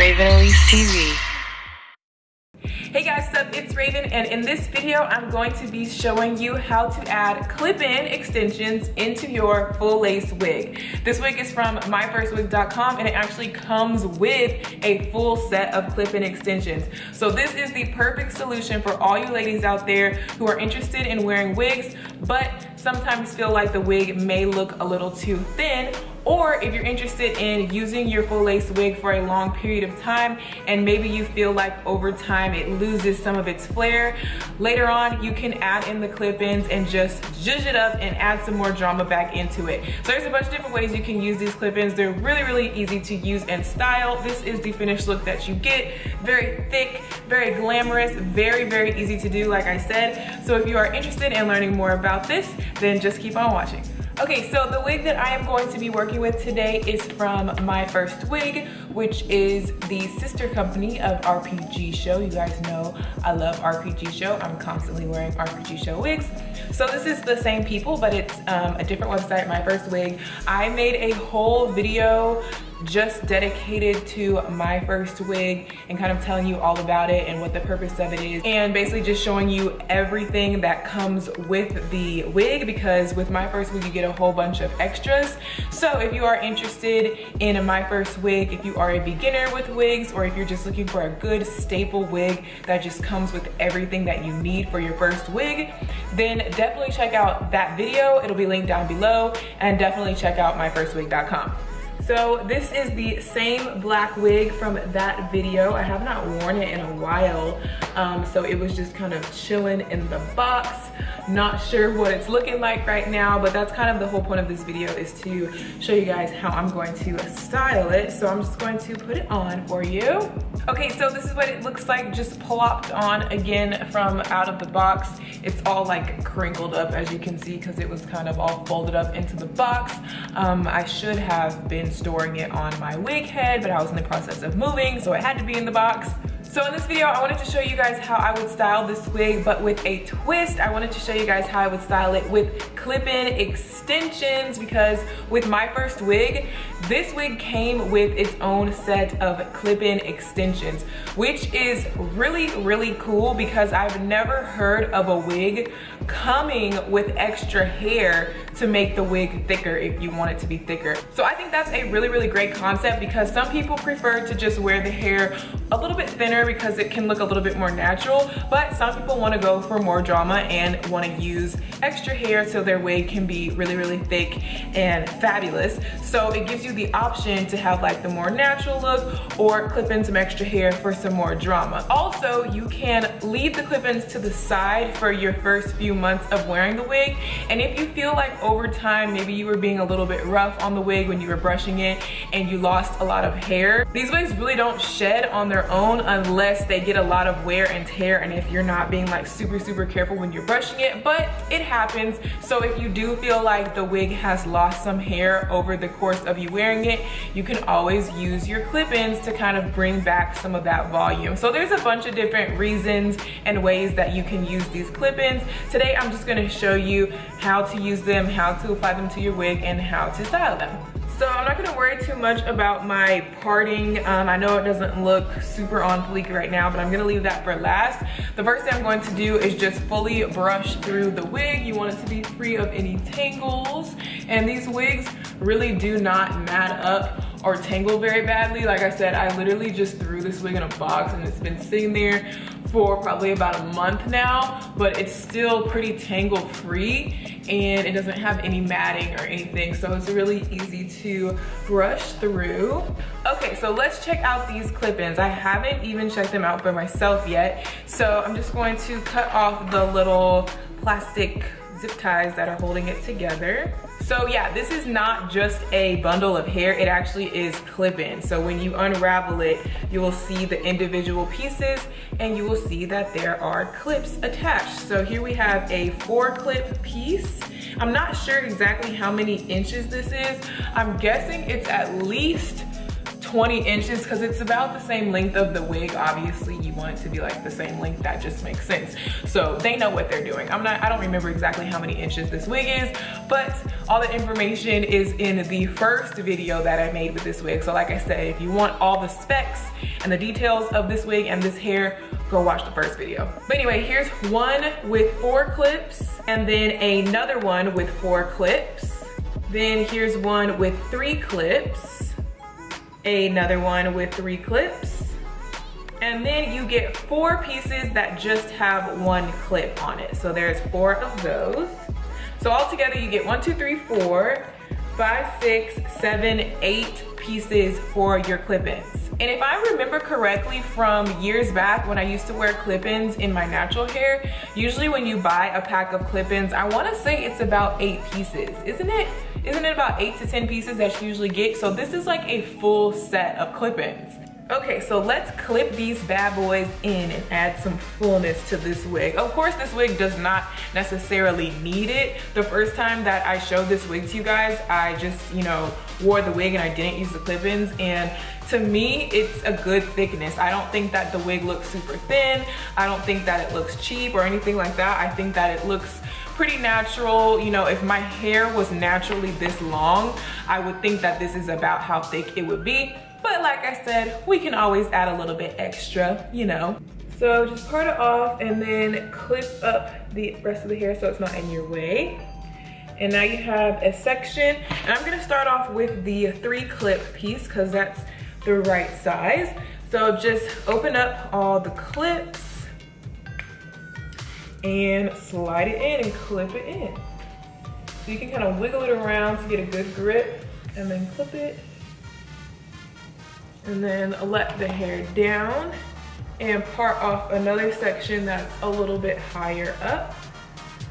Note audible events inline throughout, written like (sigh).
Raven Elyse TV. Hey guys, what's up? It's Raven and in this video I'm going to be showing you how to add clip-in extensions into your full lace wig. This wig is from myfirstwig.com and it actually comes with a full set of clip-in extensions. So this is the perfect solution for all you ladies out there who are interested in wearing wigs but sometimes feel like the wig may look a little too thin or if you're interested in using your full lace wig for a long period of time and maybe you feel like over time it loses some of its flair, later on you can add in the clip-ins and just zhuzh it up and add some more drama back into it. So there's a bunch of different ways you can use these clip-ins. They're really, really easy to use and style. This is the finished look that you get. Very thick, very glamorous, very, very easy to do like I said. So if you are interested in learning more about this, then just keep on watching. Okay, so the wig that I am going to be working with today is from My First Wig, which is the sister company of RPG Show. You guys know I love RPG Show. I'm constantly wearing RPG Show wigs. So this is the same people, but it's um, a different website, My First Wig. I made a whole video just dedicated to my first wig and kind of telling you all about it and what the purpose of it is. And basically just showing you everything that comes with the wig because with my first wig you get a whole bunch of extras. So if you are interested in my first wig if you are a beginner with wigs or if you're just looking for a good staple wig that just comes with everything that you need for your first wig then definitely check out that video. It'll be linked down below. And definitely check out myfirstwig.com so this is the same black wig from that video. I have not worn it in a while. Um, so it was just kind of chilling in the box. Not sure what it's looking like right now, but that's kind of the whole point of this video is to show you guys how I'm going to style it. So I'm just going to put it on for you. Okay, so this is what it looks like just plopped on again from out of the box. It's all like crinkled up as you can see because it was kind of all folded up into the box. Um, I should have been storing it on my wig head, but I was in the process of moving, so it had to be in the box. So in this video, I wanted to show you guys how I would style this wig, but with a twist. I wanted to show you guys how I would style it with clip-in extensions because with my first wig, this wig came with its own set of clip-in extensions, which is really, really cool because I've never heard of a wig coming with extra hair to make the wig thicker if you want it to be thicker. So I think that's a really, really great concept because some people prefer to just wear the hair a little bit thinner because it can look a little bit more natural, but some people wanna go for more drama and wanna use extra hair so their wig can be really, really thick and fabulous. So it gives you the option to have like the more natural look or clip in some extra hair for some more drama. Also, you can leave the clip-ins to the side for your first few months of wearing the wig. And if you feel like over time, maybe you were being a little bit rough on the wig when you were brushing it and you lost a lot of hair, these wigs really don't shed on their own unless they get a lot of wear and tear and if you're not being like super, super careful when you're brushing it, but it happens. So if you do feel like the wig has lost some hair over the course of you wearing it, you can always use your clip-ins to kind of bring back some of that volume. So there's a bunch of different reasons and ways that you can use these clip-ins. Today, I'm just gonna show you how to use them, how to apply them to your wig, and how to style them. So I'm not gonna worry too much about my parting. Um, I know it doesn't look super on fleek right now, but I'm gonna leave that for last. The first thing I'm going to do is just fully brush through the wig. You want it to be free of any tangles. And these wigs really do not mat up or tangle very badly. Like I said, I literally just threw this wig in a box and it's been sitting there for probably about a month now, but it's still pretty tangle free and it doesn't have any matting or anything. So it's really easy to brush through. Okay, so let's check out these clip-ins. I haven't even checked them out for myself yet. So I'm just going to cut off the little plastic zip ties that are holding it together. So yeah, this is not just a bundle of hair, it actually is clip-in. So when you unravel it, you will see the individual pieces and you will see that there are clips attached. So here we have a four clip piece. I'm not sure exactly how many inches this is. I'm guessing it's at least 20 inches because it's about the same length of the wig. Obviously, you want it to be like the same length. That just makes sense. So they know what they're doing. I'm not, I don't remember exactly how many inches this wig is, but all the information is in the first video that I made with this wig. So like I said, if you want all the specs and the details of this wig and this hair, go watch the first video. But anyway, here's one with four clips and then another one with four clips. Then here's one with three clips, another one with three clips, and then you get four pieces that just have one clip on it. So there's four of those. So altogether you get one, two, three, four, five, six, seven, eight pieces for your clip-ins. And if I remember correctly from years back when I used to wear clip-ins in my natural hair, usually when you buy a pack of clip-ins, I wanna say it's about eight pieces, isn't it? Isn't it about eight to 10 pieces that you usually get? So this is like a full set of clip-ins. Okay, so let's clip these bad boys in and add some fullness to this wig. Of course, this wig does not necessarily need it. The first time that I showed this wig to you guys, I just, you know, wore the wig and I didn't use the clip-ins and to me, it's a good thickness. I don't think that the wig looks super thin. I don't think that it looks cheap or anything like that. I think that it looks pretty natural. You know, if my hair was naturally this long, I would think that this is about how thick it would be. But like I said, we can always add a little bit extra, you know. So just part it off and then clip up the rest of the hair so it's not in your way. And now you have a section. And I'm gonna start off with the three clip piece because that's the right size. So just open up all the clips and slide it in and clip it in. So you can kind of wiggle it around to get a good grip and then clip it and then let the hair down and part off another section that's a little bit higher up.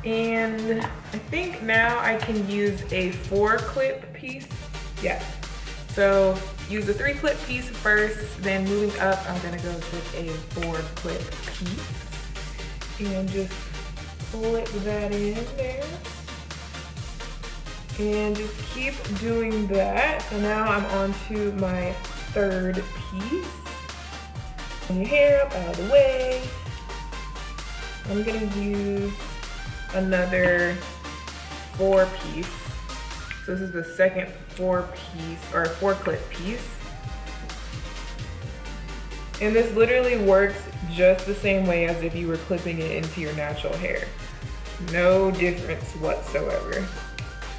And I think now I can use a four clip piece. Yeah. So use the three clip piece first, then moving up, I'm gonna go with a four clip piece. And just clip that in there. And just keep doing that. So now I'm on to my third piece. And your hair up out of the way. I'm gonna use another four piece. So this is the second four piece or four clip piece. And this literally works just the same way as if you were clipping it into your natural hair. No difference whatsoever.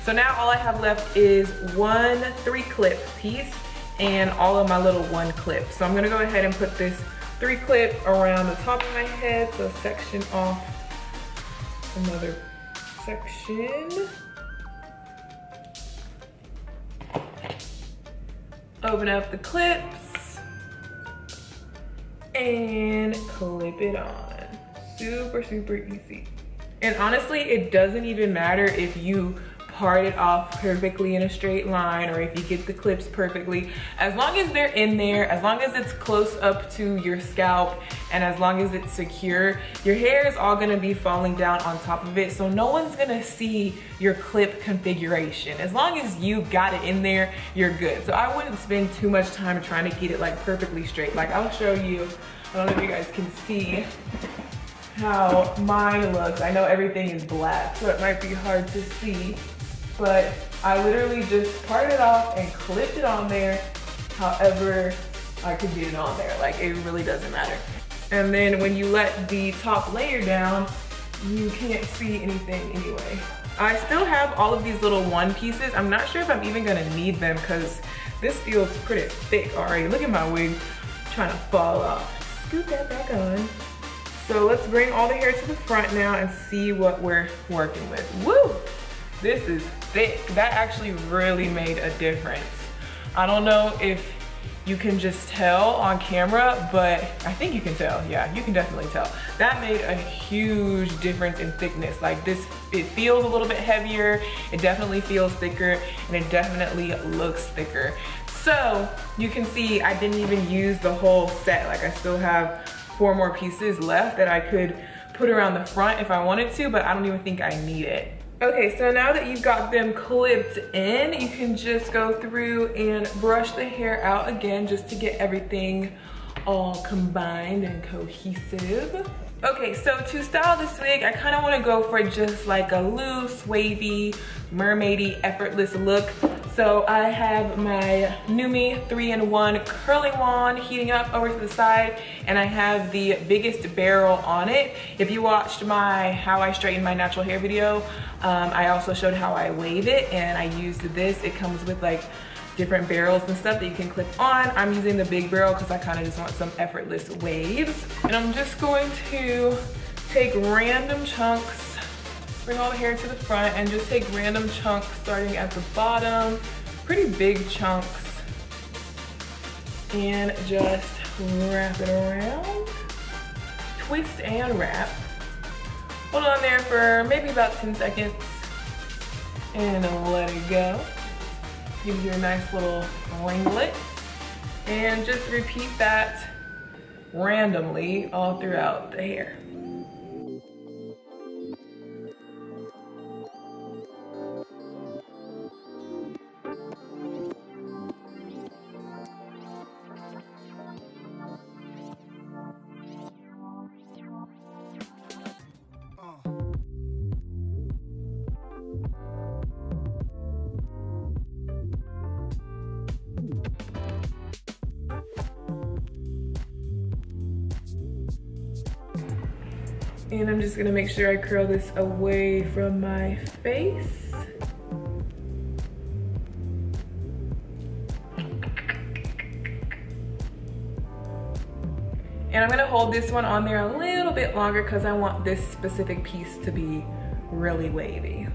So now all I have left is one three clip piece and all of my little one clips. So I'm gonna go ahead and put this three clip around the top of my head. So section off another section. Open up the clips and clip it on. Super, super easy. And honestly, it doesn't even matter if you part it off perfectly in a straight line or if you get the clips perfectly. As long as they're in there, as long as it's close up to your scalp and as long as it's secure, your hair is all gonna be falling down on top of it. So no one's gonna see your clip configuration. As long as you got it in there, you're good. So I wouldn't spend too much time trying to get it like perfectly straight. Like I'll show you, I don't know if you guys can see how mine looks. I know everything is black, so it might be hard to see but I literally just parted it off and clipped it on there however I could get it on there. Like it really doesn't matter. And then when you let the top layer down, you can't see anything anyway. I still have all of these little one pieces. I'm not sure if I'm even gonna need them because this feels pretty thick already. Look at my wig trying to fall off. Scoot that back on. So let's bring all the hair to the front now and see what we're working with. Woo! This is thick. That actually really made a difference. I don't know if you can just tell on camera, but I think you can tell. Yeah, you can definitely tell. That made a huge difference in thickness. Like this, it feels a little bit heavier. It definitely feels thicker and it definitely looks thicker. So you can see I didn't even use the whole set. Like I still have four more pieces left that I could put around the front if I wanted to, but I don't even think I need it. Okay, so now that you've got them clipped in, you can just go through and brush the hair out again just to get everything all combined and cohesive. Okay, so to style this wig, I kind of want to go for just like a loose, wavy, mermaidy, effortless look. So I have my NuMe 3-in-1 curling wand heating up over to the side and I have the biggest barrel on it. If you watched my how I straighten my natural hair video, um, I also showed how I wave it and I used this. It comes with like different barrels and stuff that you can clip on. I'm using the big barrel because I kind of just want some effortless waves. And I'm just going to take random chunks, bring all the hair to the front and just take random chunks starting at the bottom, pretty big chunks, and just wrap it around, twist and wrap. Hold on there for maybe about 10 seconds and let it go gives you a nice little ringlet. And just repeat that randomly all throughout the hair. And I'm just gonna make sure I curl this away from my face. And I'm gonna hold this one on there a little bit longer because I want this specific piece to be really wavy.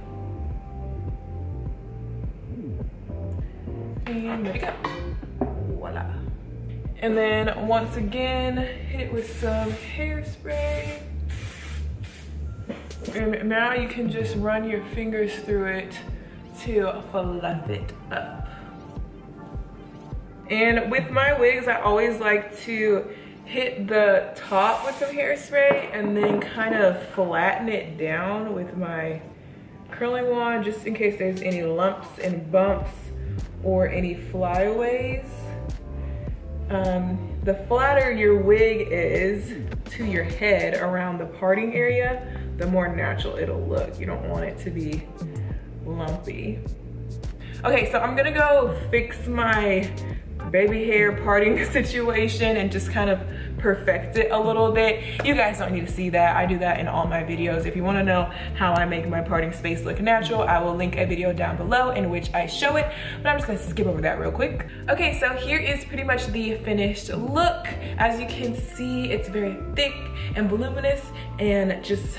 And there we go, voila. And then once again, hit it with some hairspray. And now you can just run your fingers through it to fluff it up. And with my wigs, I always like to hit the top with some hairspray and then kind of flatten it down with my curling wand just in case there's any lumps and bumps or any flyaways. Um, the flatter your wig is to your head around the parting area, the more natural it'll look. You don't want it to be lumpy. Okay, so I'm gonna go fix my baby hair parting (laughs) situation and just kind of perfect it a little bit. You guys don't need to see that. I do that in all my videos. If you wanna know how I make my parting space look natural, I will link a video down below in which I show it, but I'm just gonna skip over that real quick. Okay, so here is pretty much the finished look. As you can see, it's very thick and voluminous and just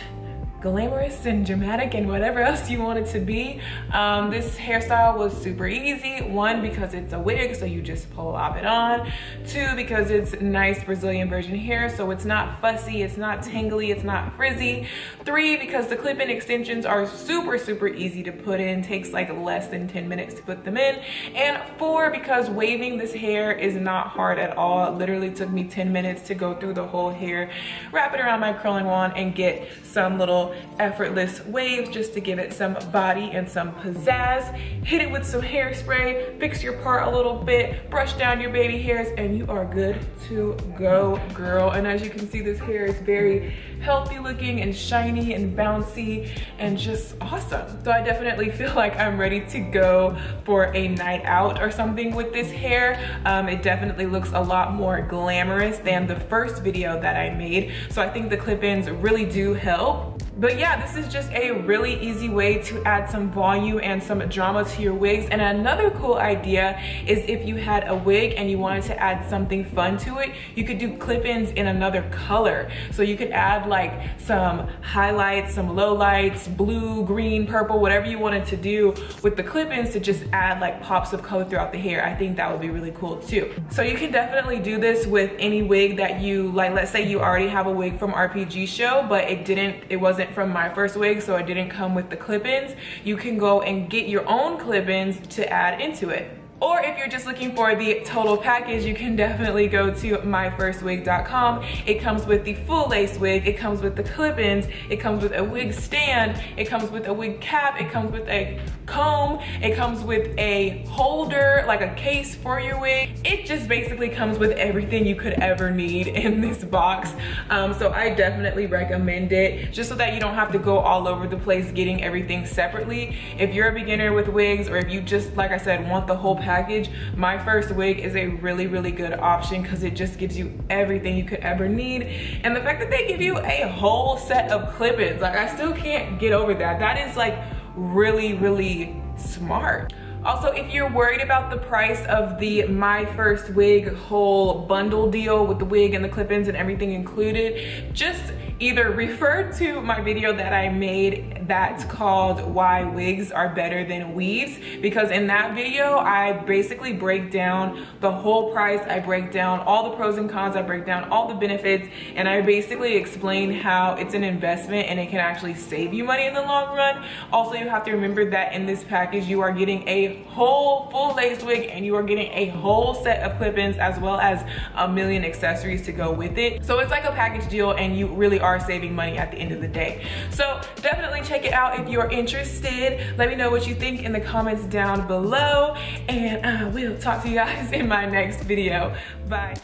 glamorous and dramatic and whatever else you want it to be. Um, this hairstyle was super easy. One, because it's a wig, so you just pull plop it on. Two, because it's nice Brazilian virgin hair, so it's not fussy, it's not tangly, it's not frizzy. Three, because the clip-in extensions are super, super easy to put in. Takes like less than 10 minutes to put them in. And four, because waving this hair is not hard at all. It literally took me 10 minutes to go through the whole hair, wrap it around my curling wand, and get some little effortless waves just to give it some body and some pizzazz. Hit it with some hairspray, fix your part a little bit, brush down your baby hairs, and you are good to go, girl. And as you can see, this hair is very healthy looking and shiny and bouncy and just awesome. So I definitely feel (laughs) like I'm ready to go for a night out or something with this hair. Um, it definitely looks a lot more glamorous than the first video that I made. So I think the clip-ins really do help. But yeah, this is just a really easy way to add some volume and some drama to your wigs. And another cool idea is if you had a wig and you wanted to add something fun to it, you could do clip-ins in another color. So you could add like some highlights, some lowlights, blue, green, purple, whatever you wanted to do with the clip-ins to just add like pops of color throughout the hair. I think that would be really cool too. So you can definitely do this with any wig that you like. Let's say you already have a wig from RPG show, but it didn't, it wasn't from my first wig, so it didn't come with the clip-ins. You can go and get your own clip-ins to add into it. Or if you're just looking for the total package, you can definitely go to myfirstwig.com. It comes with the full lace wig, it comes with the clip-ins, it comes with a wig stand, it comes with a wig cap, it comes with a comb, it comes with a holder, like a case for your wig. It just basically comes with everything you could ever need in this box. Um, so I definitely recommend it just so that you don't have to go all over the place getting everything separately. If you're a beginner with wigs or if you just, like I said, want the whole package, My First Wig is a really, really good option because it just gives you everything you could ever need. And the fact that they give you a whole set of clip-ins, like I still can't get over that. That is like really, really smart. Also, if you're worried about the price of the My First Wig whole bundle deal with the wig and the clip-ins and everything included, just either refer to my video that I made that's called why wigs are better than weaves because in that video I basically break down the whole price. I break down all the pros and cons. I break down all the benefits and I basically explain how it's an investment and it can actually save you money in the long run. Also you have to remember that in this package you are getting a whole full lace wig and you are getting a whole set of clip-ins as well as a million accessories to go with it. So it's like a package deal and you really are saving money at the end of the day. So definitely check it out if you're interested. Let me know what you think in the comments down below and I will talk to you guys (laughs) in my next video. Bye.